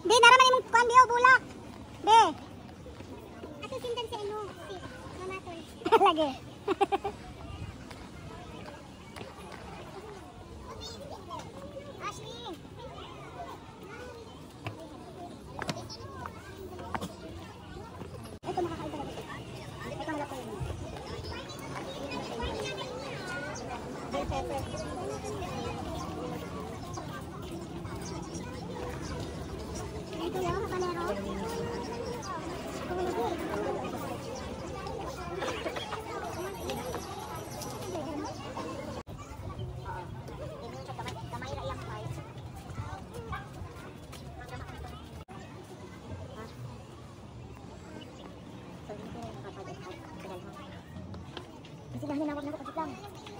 Di, naraman yung kuan di, oh, bulak. Di. Ato sindan si ano, si Mamaton. Lagi. Ito yung habanero. Kasi